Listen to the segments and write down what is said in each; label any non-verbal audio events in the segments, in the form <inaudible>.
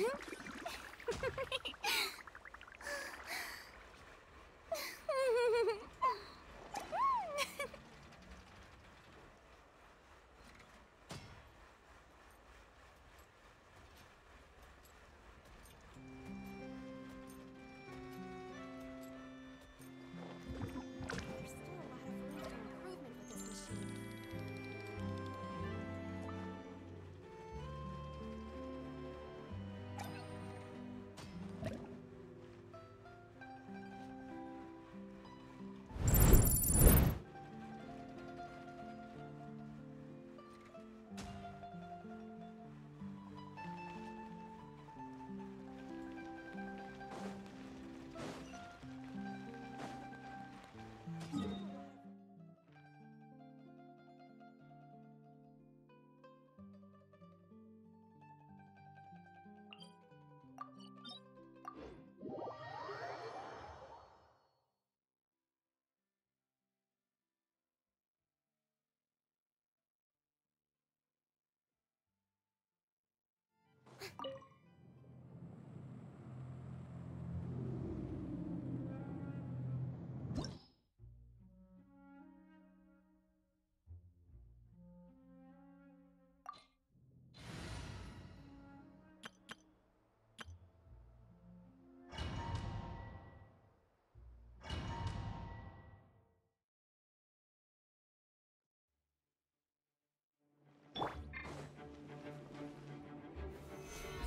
フフフフ。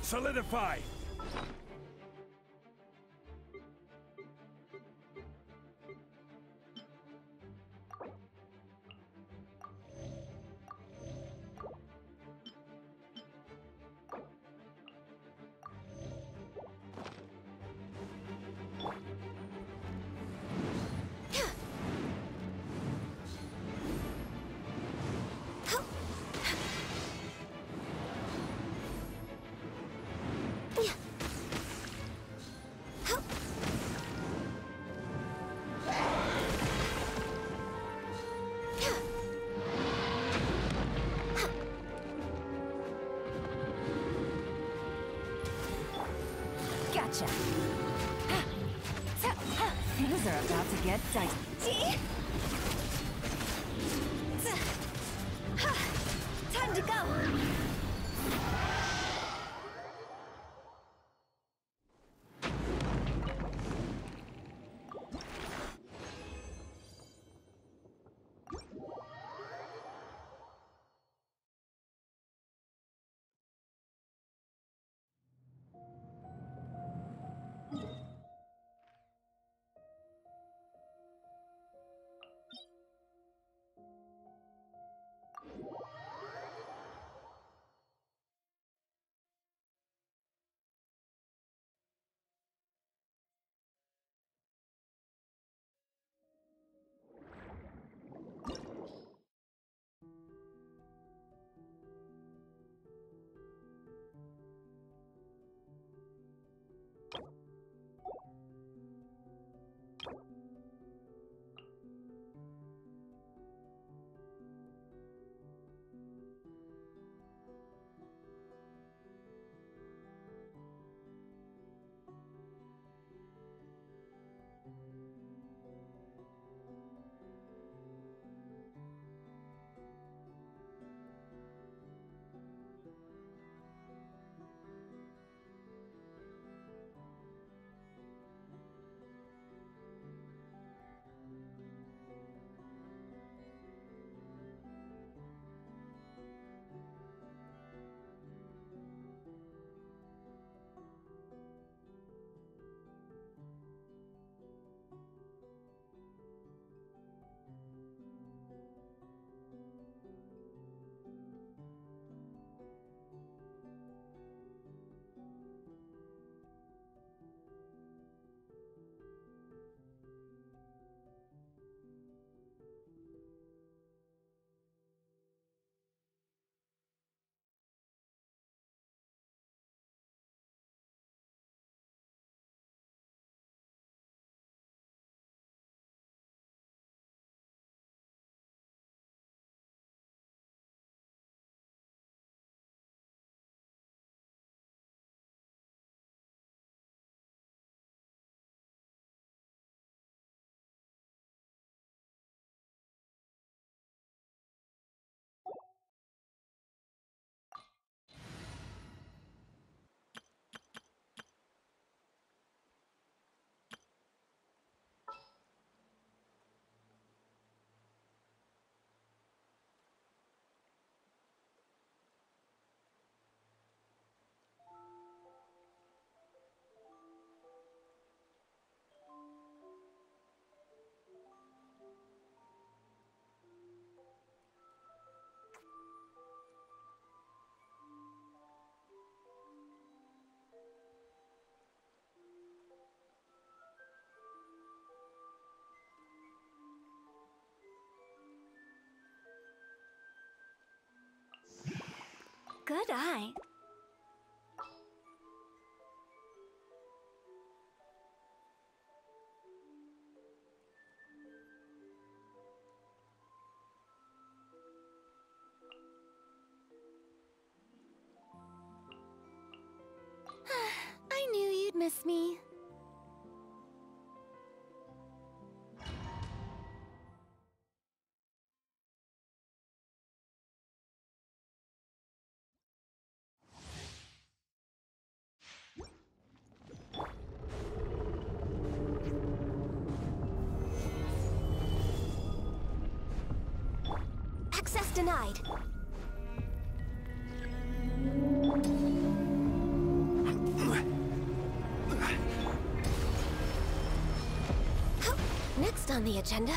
Solidify! Are about to get dicey. Good eye. Denied. Next on the agenda.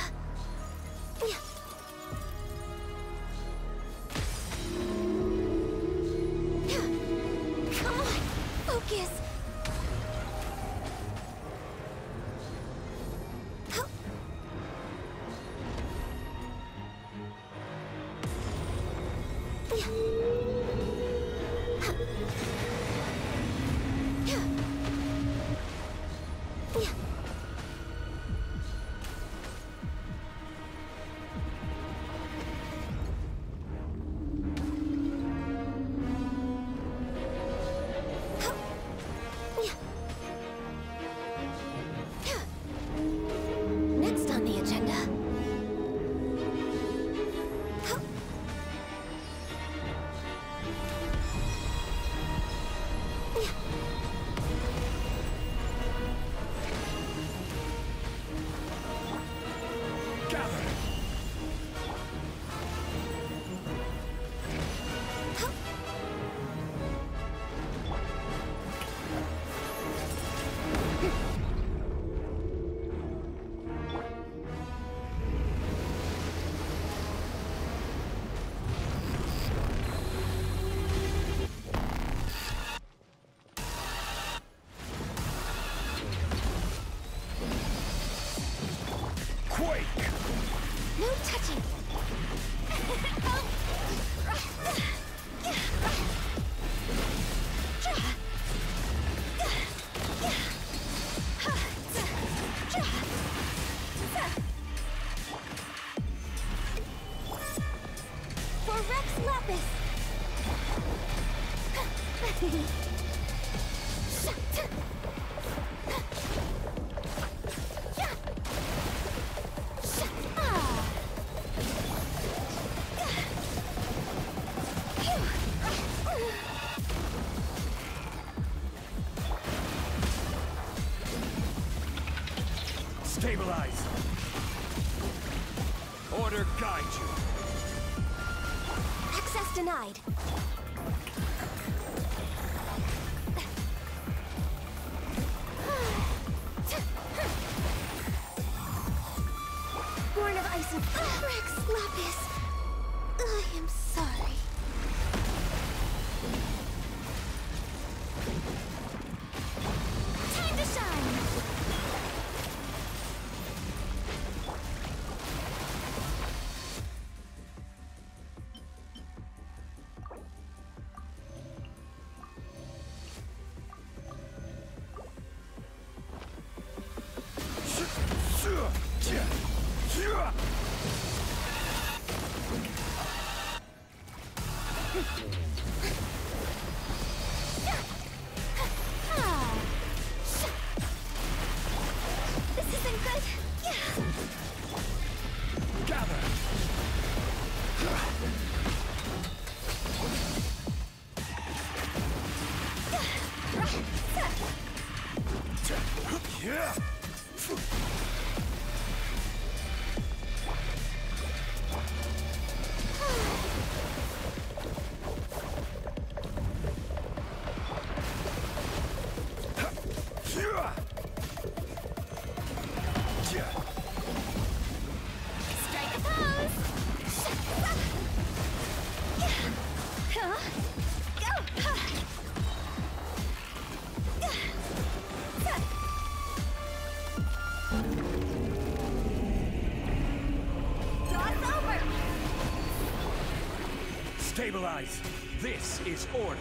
stabilize. This is order.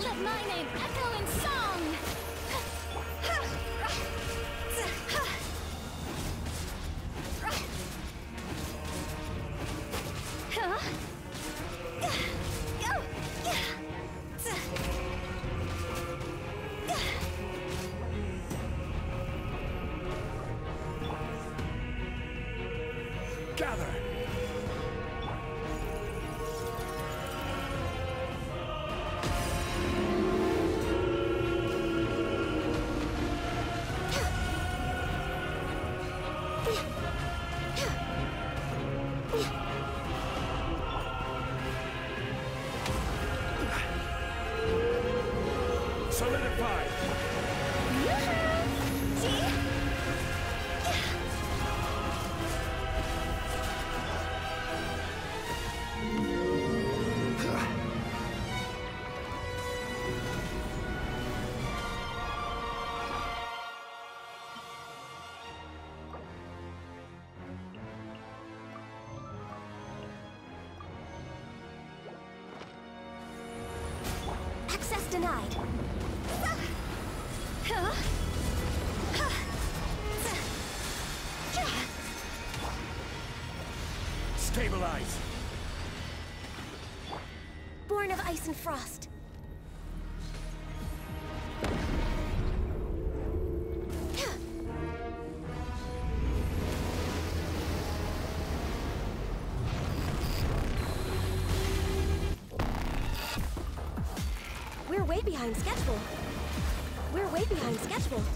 Let my name echo! denied. behind schedule. We're way behind schedule.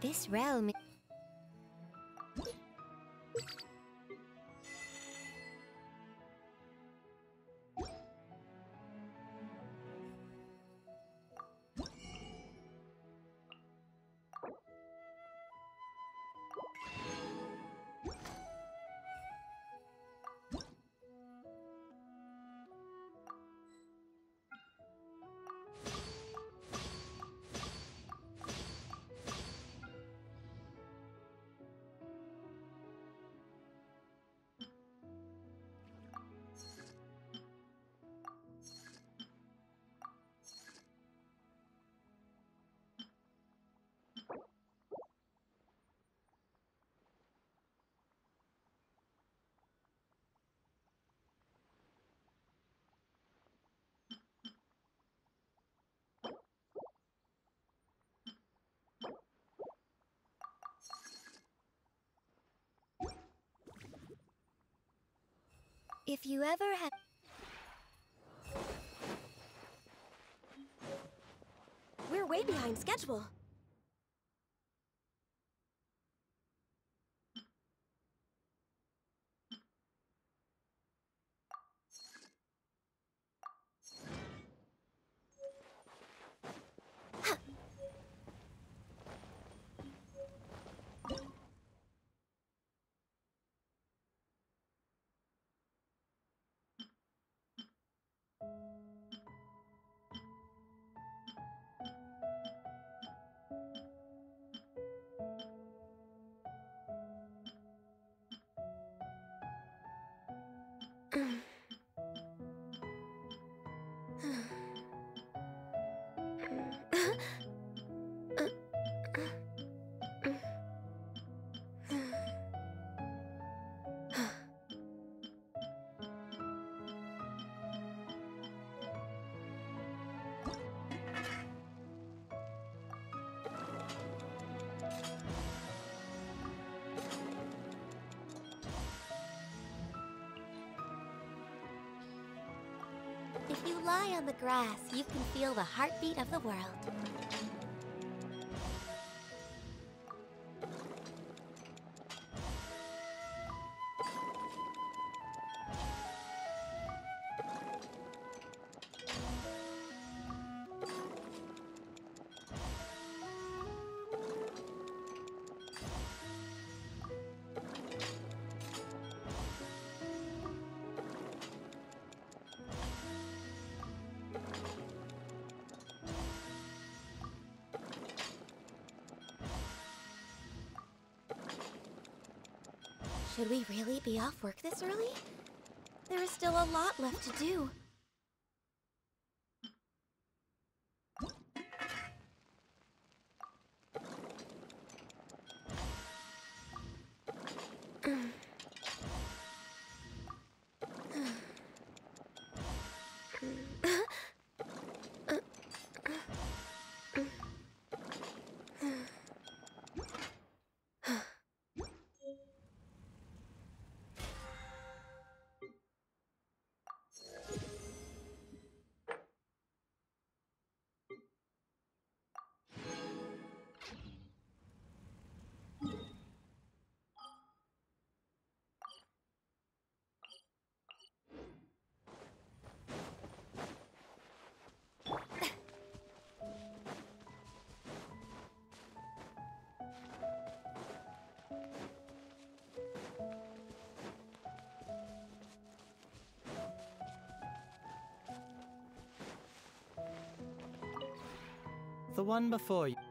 This realm If you ever have. We're way behind schedule. On the grass, you can feel the heartbeat of the world. Should we really be off work this early? There is still a lot left to do. The one before you.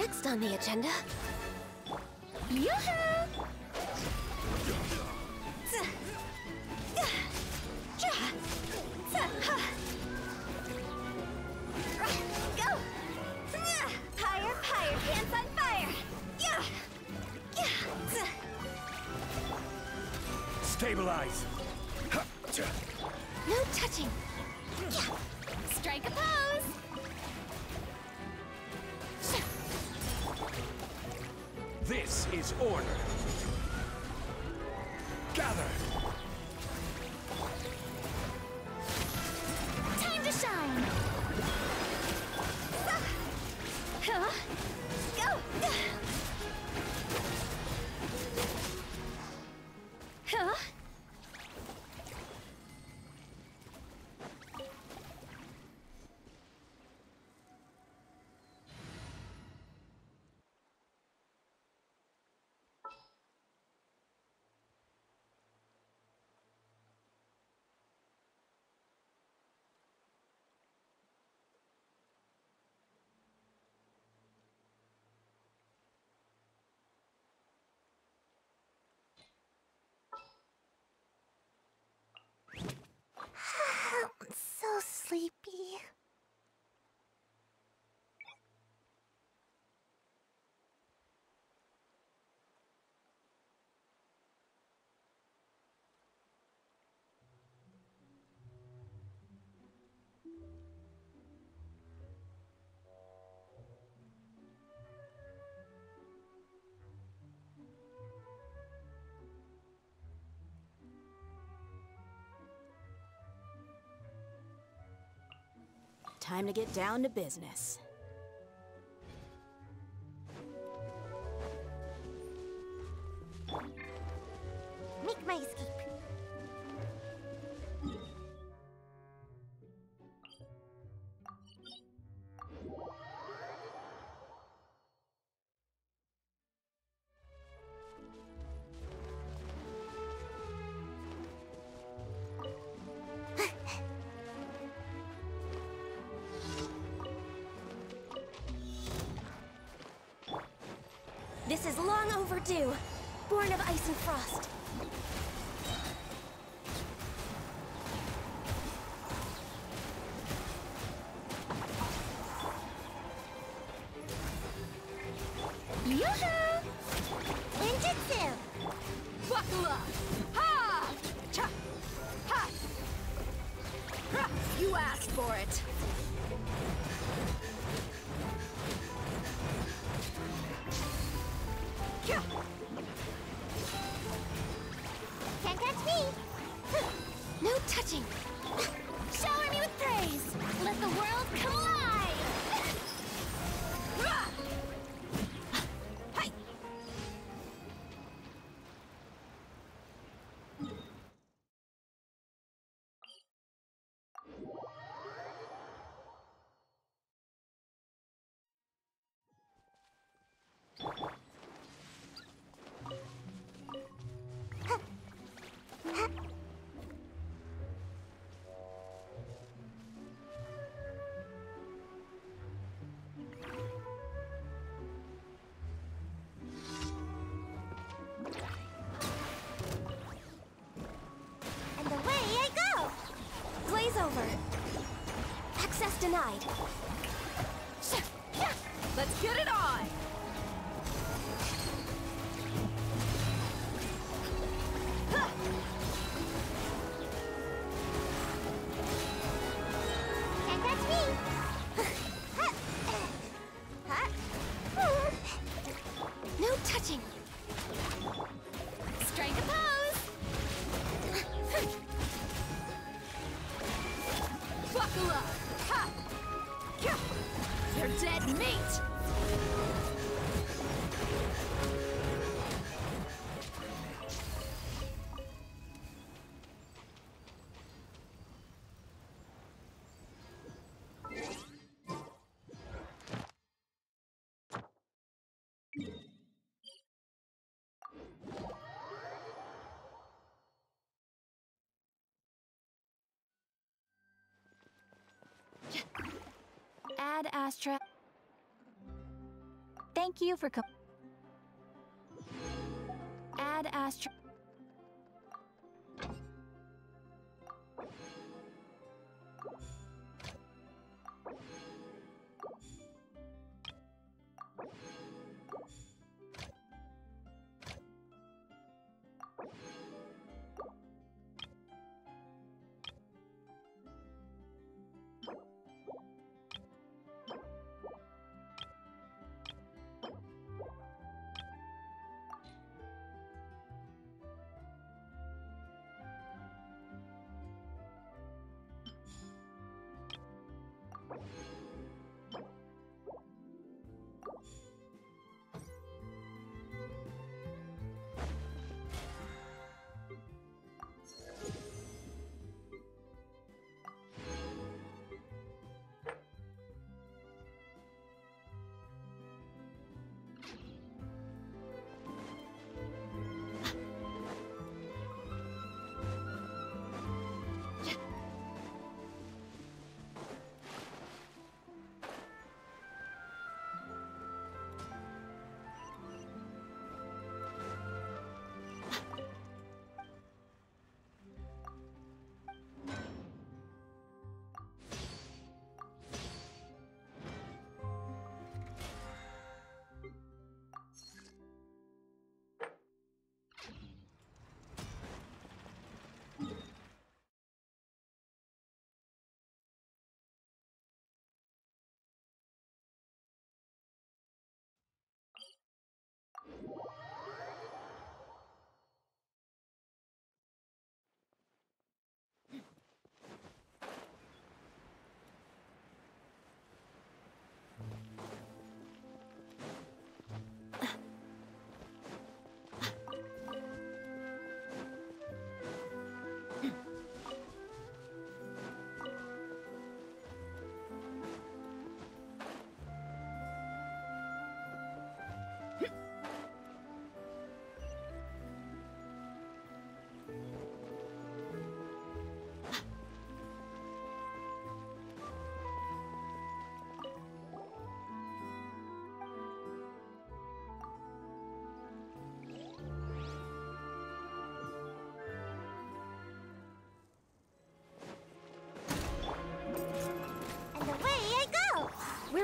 next on the agenda? Yoo-hoo! Sleep. Time to get down to business. This is long overdue. Born of ice and frost, denied. Ad Astra. Thank you for coming. Ad Astra.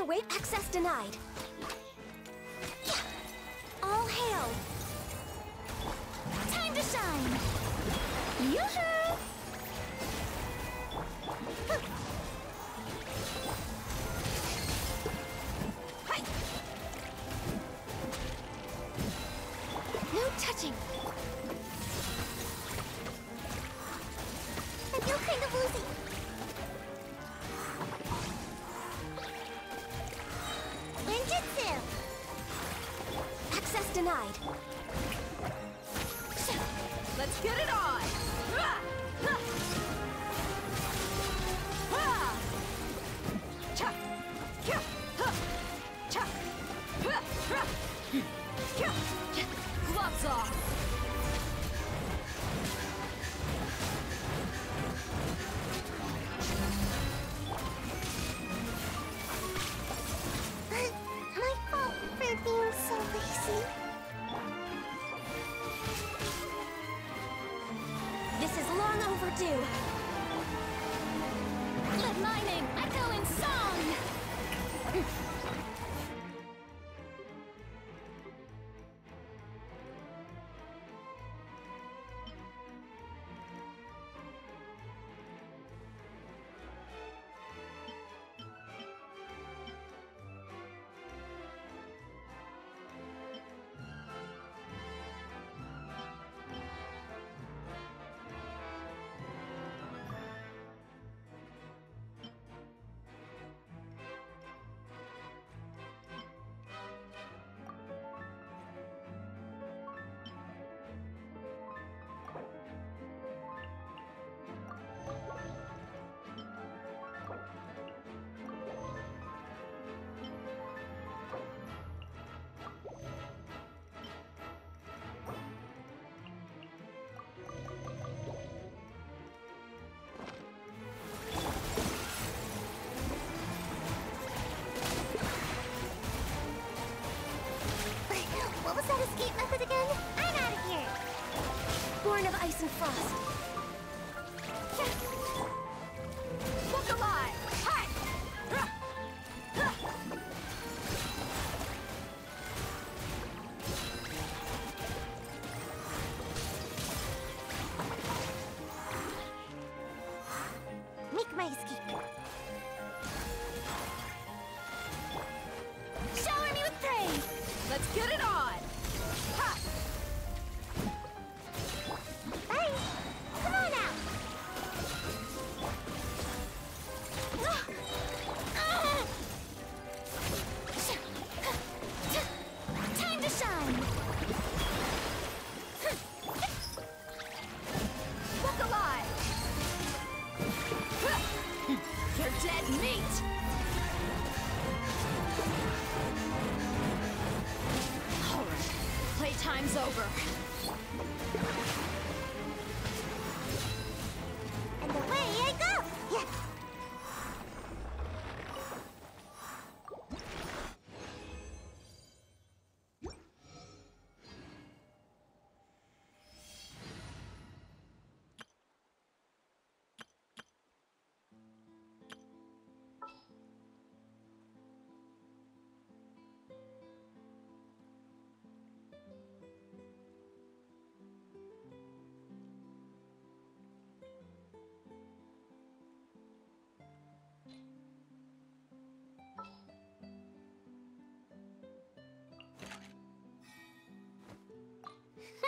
away. Access denied. All hail. Time to shine. Yoo-hoo! denied. born of ice and frost.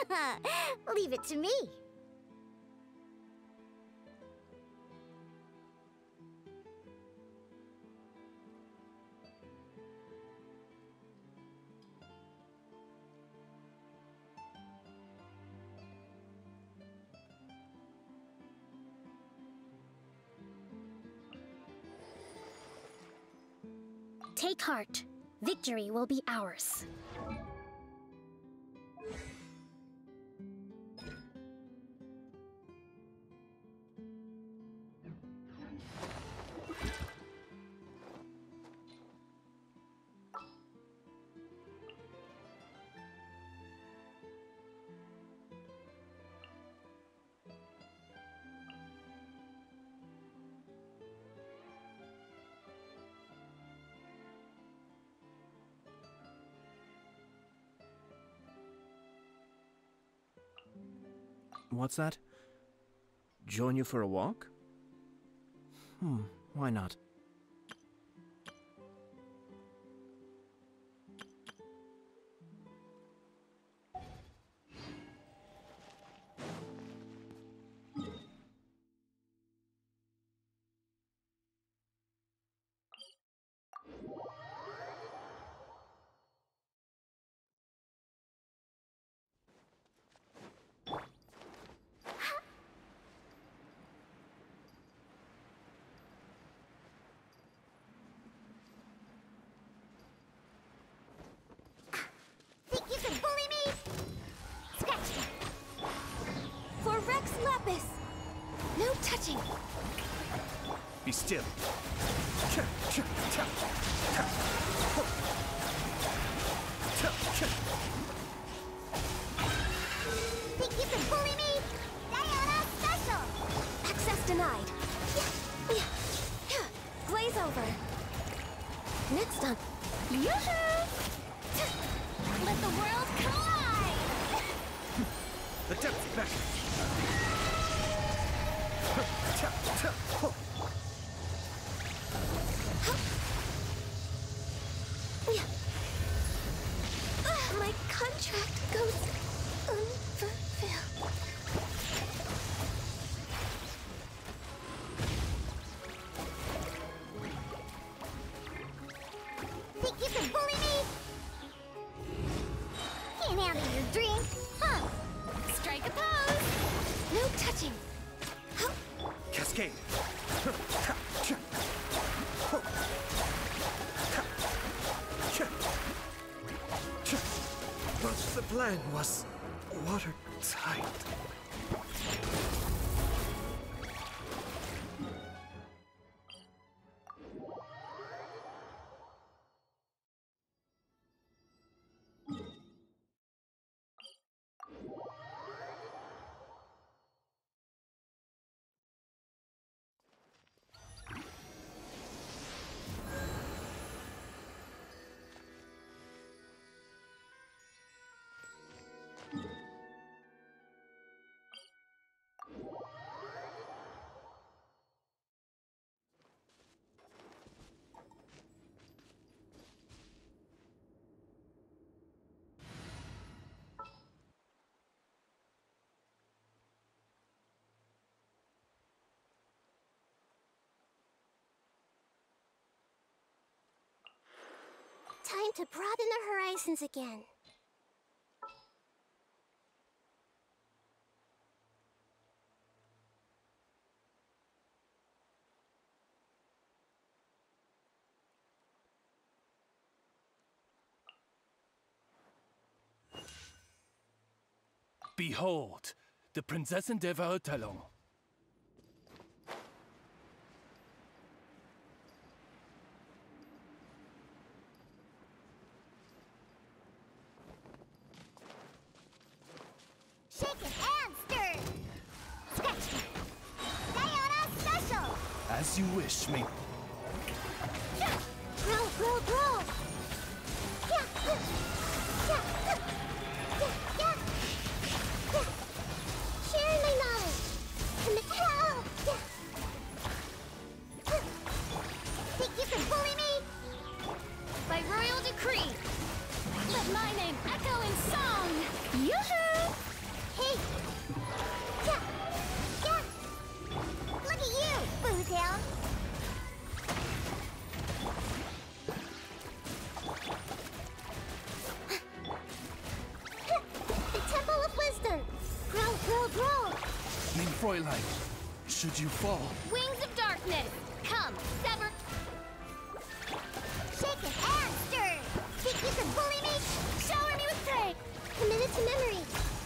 <laughs> Leave it to me. Take heart. Victory will be ours. What's that? Join you for a walk? Hmm, why not? plan was time to broaden our horizons again. Behold, the Prinzessin der Verurteilung. Shaken and stirred. Sketch. Diona special. As you wish, me. Temple of Wisdom. Grow, grow, grow. Mein Fräulein, should you fall, Wings of darkness, come, sever. Shaken and stirred. Think you can bully me? Shower me with praise. Committed to memory.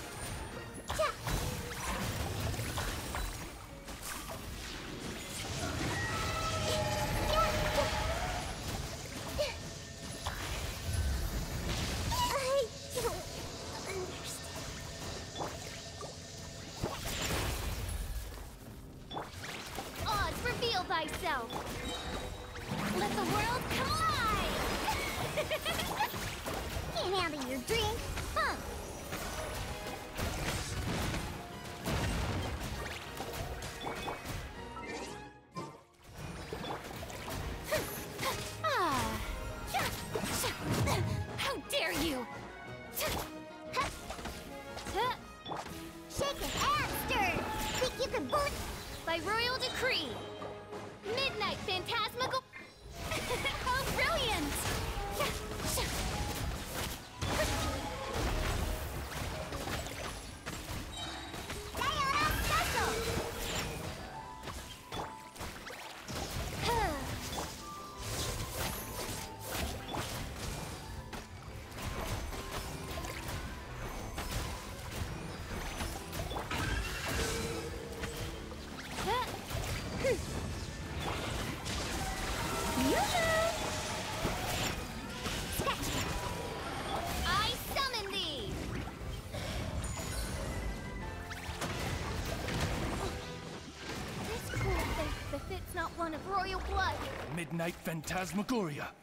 Midnight Phantasmagoria.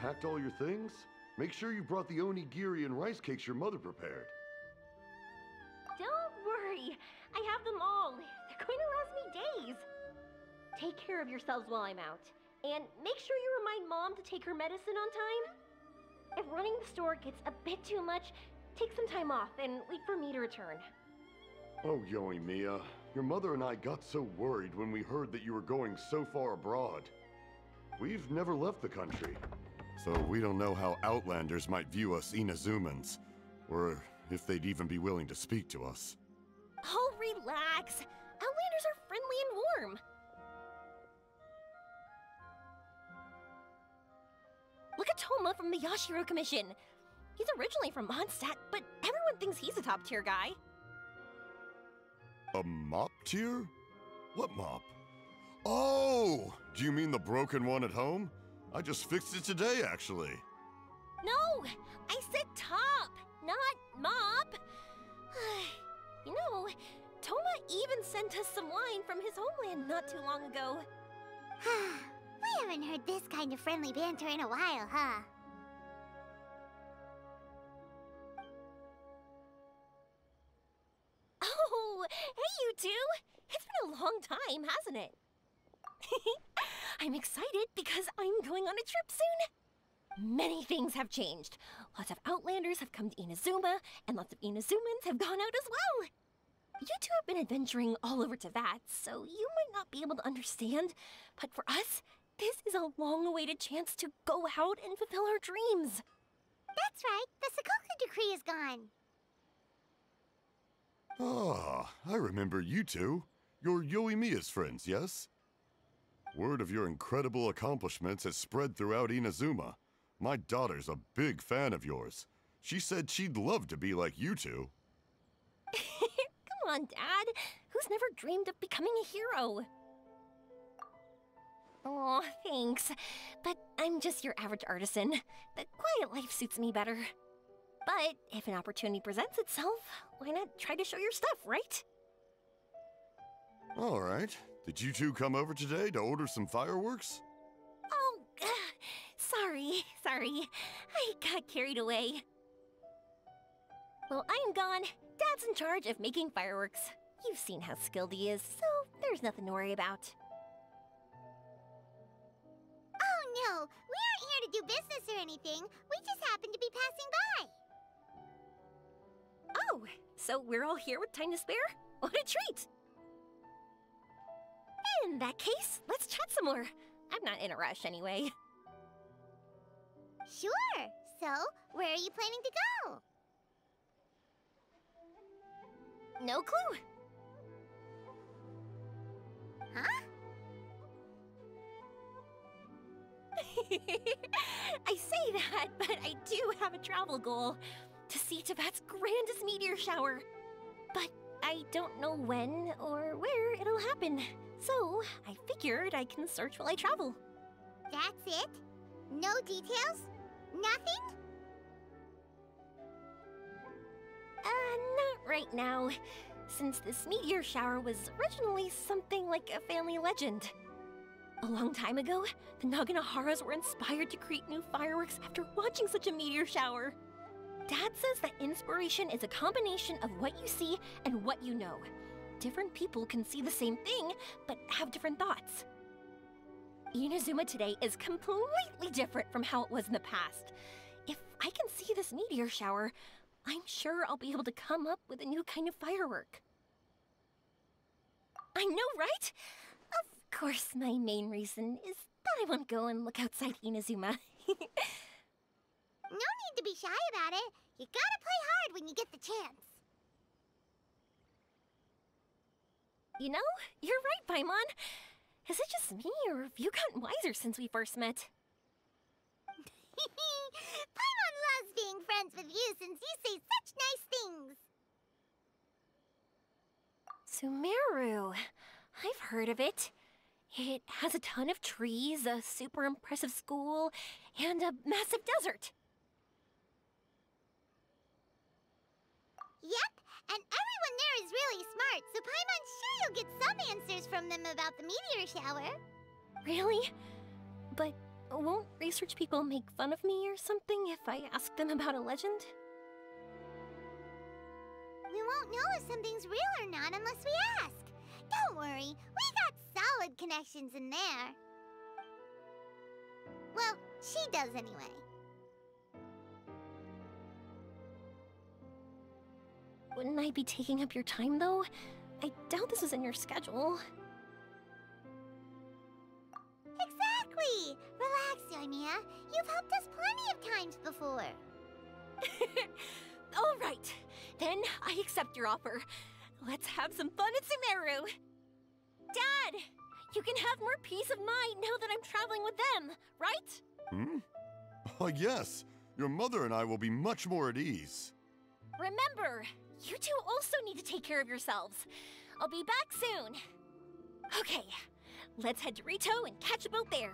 Packed all your things? Make sure you brought the onigiri and rice cakes your mother prepared. Don't worry. I have them all. They're going to last me days. Take care of yourselves while I'm out. And make sure you remind Mom to take her medicine on time. If running the store gets a bit too much, take some time off and wait for me to return. Oh, Yoimiya, your mother and I got so worried when we heard that you were going so far abroad. We've never left the country, so we don't know how Outlanders might view us Inazumans, or if they'd even be willing to speak to us. Oh, relax. Outlanders are friendly and warm. Look at Thoma from the Yashiro Commission. He's originally from Mondstadt, but everyone thinks he's a top tier guy. A mop tier? What mop? Oh! Do you mean the broken one at home? I just fixed it today, actually. No, I said top, not mop. <sighs> you know, Thoma even sent us some wine from his homeland not too long ago. <sighs> we haven't heard this kind of friendly banter in a while, huh? Oh, hey, you two! It's been a long time, hasn't it? <laughs> <laughs> I'm excited because I'm going on a trip soon. Many things have changed. Lots of Outlanders have come to Inazuma, and lots of Inazumans have gone out as well. You two have been adventuring all over Teyvat, so you might not be able to understand, but for us, this is a long awaited chance to go out and fulfill our dreams. That's right. The Sakoku decree is gone. Ah, I remember you two. You're Yoimiya's friends, yes? Word of your incredible accomplishments has spread throughout Inazuma. My daughter's a big fan of yours. She said she'd love to be like you two. <laughs> Come on, Dad. Who's never dreamed of becoming a hero? Oh, thanks. But I'm just your average artisan. The quiet life suits me better. But if an opportunity presents itself, why not try to show your stuff, right? All right. Did you two come over today to order some fireworks? Oh, uh, sorry, sorry. I got carried away. Well, I'm gone. Dad's in charge of making fireworks. You've seen how skilled he is, so there's nothing to worry about. Oh no, we aren't here to do business or anything. We just happen to be passing by. Oh, so we're all here with time to spare? What a treat! In that case, let's chat some more. I'm not in a rush anyway. Sure. So, where are you planning to go? No clue. Huh? <laughs> I say that, but I do have a travel goal to see Teyvat's grandest meteor shower. But I don't know when or where it'll happen. So I figured I can search while I travel. That's it? No details? Nothing? Uh, not right now. Since this meteor shower was originally something like a family legend. A long time ago, the Naganoharas were inspired to create new fireworks after watching such a meteor shower. Dad says that inspiration is a combination of what you see and what you know. Different people can see the same thing, but have different thoughts. Inazuma today is completely different from how it was in the past. If I can see this meteor shower, I'm sure I'll be able to come up with a new kind of firework. I know, right? Of course, my main reason is that I want to go and look outside Inazuma. <laughs> No need to be shy about it. You gotta play hard when you get the chance. You know, you're right, Paimon. Is it just me, or have you gotten wiser since we first met? <laughs> Paimon loves being friends with you since you say such nice things. Sumeru. I've heard of it. It has a ton of trees, a super impressive school, and a massive desert. Yep, and everyone there is really smart, so Paimon's sure you'll get some answers from them about the meteor shower. Really? But won't research people make fun of me or something if I ask them about a legend? We won't know if something's real or not unless we ask. Don't worry, we got solid connections in there. Well, she does anyway. Wouldn't I be taking up your time, though? I doubt this is in your schedule. Exactly! Relax, Yoimiya. You've helped us plenty of times before. <laughs> All right, then I accept your offer. Let's have some fun at Sumeru. Dad, you can have more peace of mind now that I'm traveling with them, right? Hmm? Oh, <laughs> yes. Your mother and I will be much more at ease. Remember, you two also need to take care of yourselves. I'll be back soon. Okay, let's head to Ritou and catch a boat there.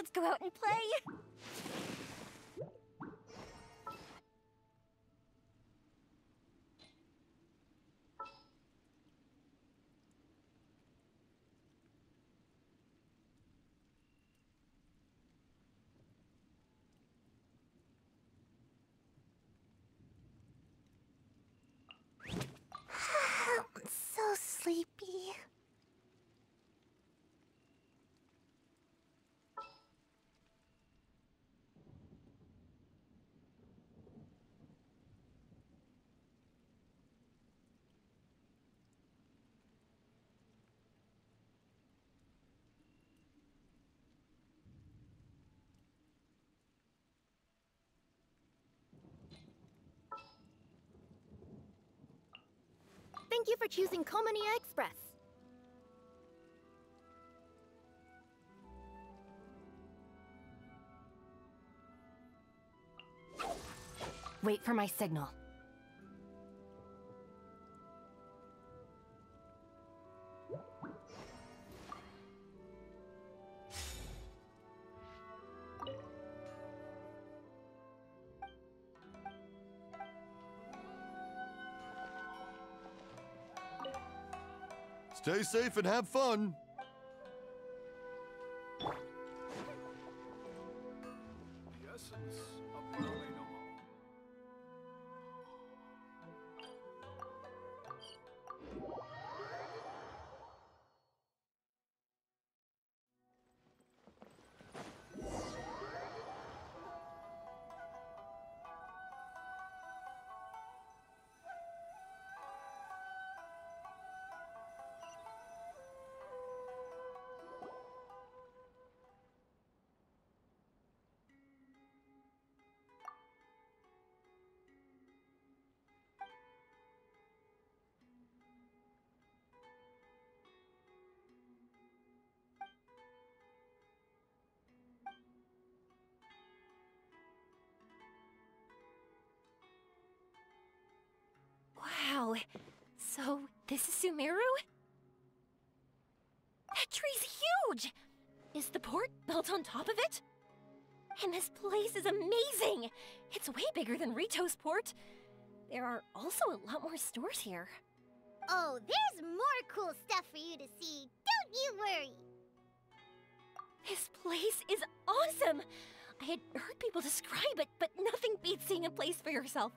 Let's go out and play. I'm so sleepy. Thank you for choosing Komaniya Express. Wait for my signal. Stay safe and have fun. Wow, so this is Sumeru? That tree's huge! Is the port built on top of it? And this place is amazing! It's way bigger than Ritou's port. There are also a lot more stores here. Oh, there's more cool stuff for you to see. Don't you worry. This place is awesome! I had heard people describe it, but nothing beats seeing a place for yourself.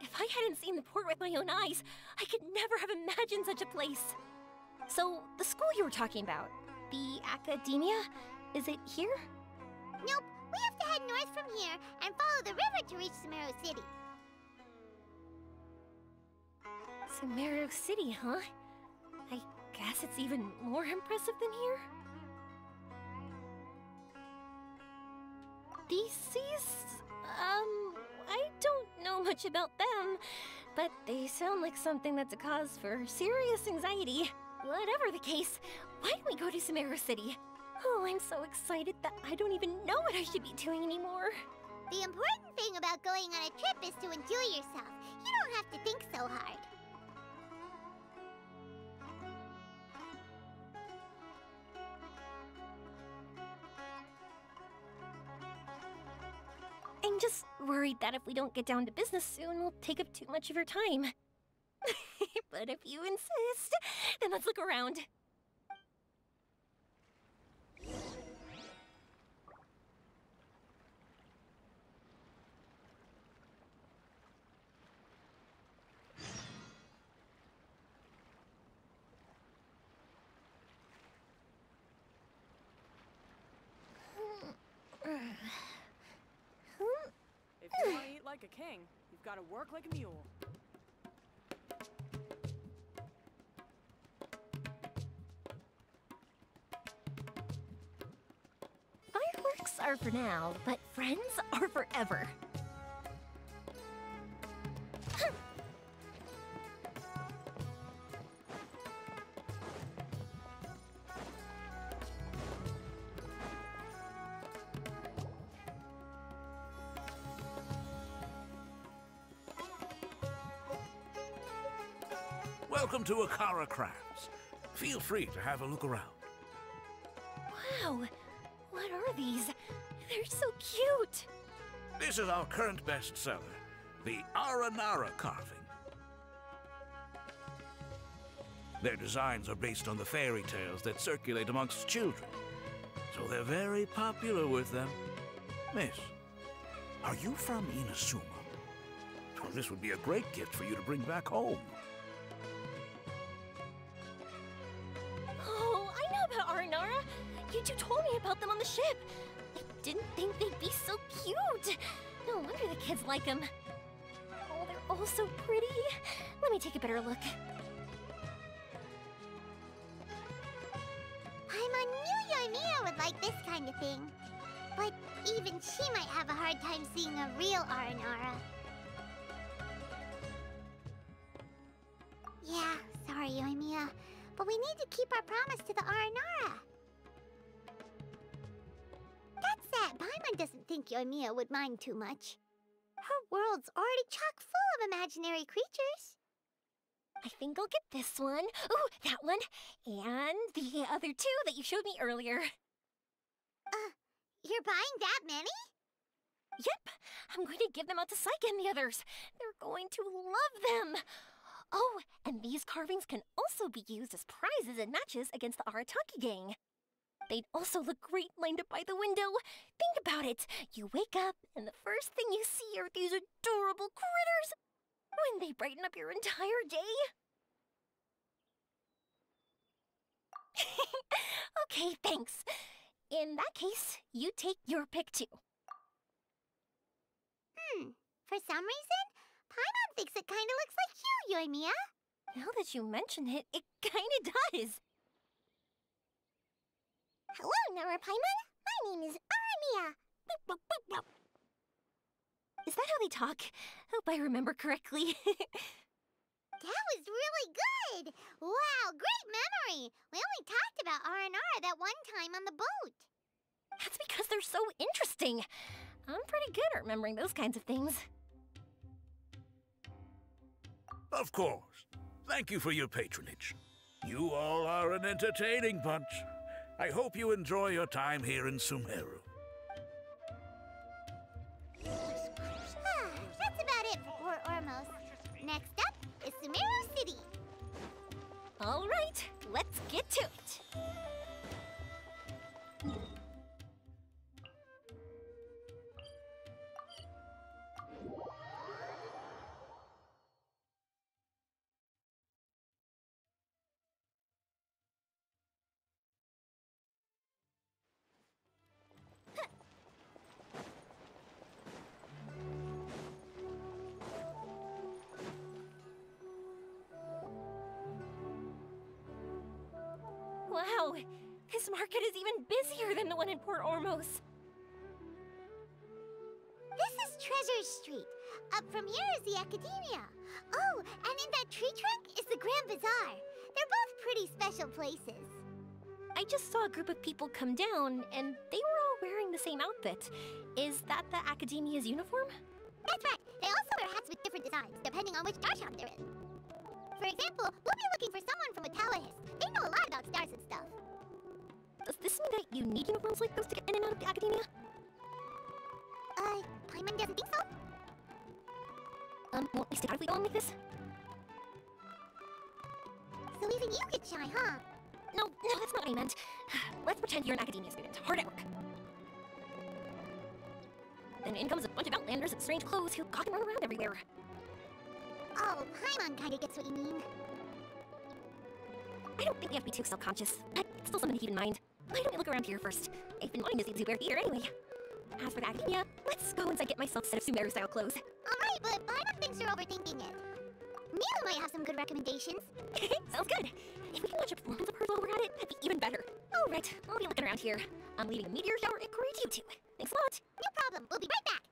If I hadn't seen the port with my own eyes, I could never have imagined such a place. So, the school you were talking about, the academia, is it here? Nope, we have to head north from here and follow the river to reach Sumeru City. Sumeru City, huh? I guess it's even more impressive than here. These seas, much about them. but they sound like something that's a cause for serious anxiety. Whatever the case, why don't we go to Sumeru City? Oh, I'm so excited that I don't even know what I should be doing anymore. The important thing about going on a trip is to enjoy yourself. You don't have to think so hard. I'm just worried that if we don't get down to business soon, we'll take up too much of your time. <laughs> but if you insist, then let's look around. Like a king, you've got to work like a mule. Fireworks are for now, but friends are forever. Welcome to Akara Crafts. Feel free to have a look around. Wow, what are these? They're so cute. This is our current bestseller, the Aranara carving. Their designs are based on the fairy tales that circulate amongst children, so they're very popular with them. Miss, are you from Inazuma? Well, this would be a great gift for you to bring back home. Ship. I didn't think they'd be so cute. No wonder the kids like them. Oh, they're all so pretty. Let me take a better look. Paimon knew Yoimiya would like this kind of thing. But even she might have a hard time seeing a real Aranara. Yeah, sorry, Yoimiya. But we need to keep our promise to the Aranara. That. Paimon doesn't think Yoimiya would mind too much. Her world's already chock full of imaginary creatures. I think I'll get this one. Ooh, that one. And the other two that you showed me earlier. Uh, you're buying that many? Yep, I'm going to give them out to Saika and the others. They're going to love them. Oh, and these carvings can also be used as prizes in matches against the Arataki gang. They'd also look great lined up by the window. Think about it. You wake up, and the first thing you see are these adorable critters. When they brighten up your entire day. <laughs> okay, thanks. In that case, you take your pick too. Hmm. For some reason, Paimon thinks it kinda looks like you, Yoimiya. Now that you mention it, it kinda does. Hello, Nara Paimon. My name is boop. Is that how they talk? Hope I remember correctly. <laughs> That was really good! Wow, great memory! We only talked about Aranara that one time on the boat. That's because they're so interesting. I'm pretty good at remembering those kinds of things. Of course. Thank you for your patronage. You all are an entertaining bunch. I hope you enjoy your time here in Sumeru. Ah, that's about it for Port Ormos. Next up is Sumeru City. All right, let's get to it. Even busier than the one in Port Ormos. This is Treasure Street. Up from here is the Academia. Oh, and in that tree trunk is the Grand Bazaar. They're both pretty special places. I just saw a group of people come down, and they were all wearing the same outfit. Is that the Academia's uniform? That's right. They also wear hats with different designs, depending on which Darshan they're in. For example, we'll be looking for someone from Rtawahist. They know a lot about stars and stuff. Does this mean that you need uniforms like those to get in and out of the Academia? Uh, Paimon doesn't think so? Um, won't we stay out if we go on like this? So even you get shy, huh? No, no, that's not what I meant. <sighs> Let's pretend you're an Academia student, hard at work. Then in comes a bunch of outlanders in strange clothes who gawk and run around everywhere. Oh, Paimon kinda gets what you mean. I don't think we have to be too self-conscious, it's still something to keep in mind. Why don't we look around here first? I've been wanting to see the Zubayr Theater anyway. As for the Academia, let's go inside get myself a set of Sumeru-style clothes. Alright, but Paimon thinks you're overthinking it. Nilou might have some good recommendations. <laughs> Sounds good. If we can watch a performance of hers while we're at it, that'd be even better. All right, I'll be looking around here. I'm leaving a meteor shower and greet you two. Thanks a lot. No problem. We'll be right back.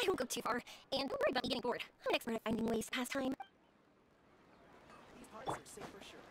I won't go too far, and don't worry about me getting bored. I'm an expert at finding ways to pass time. Parts are safe for sure.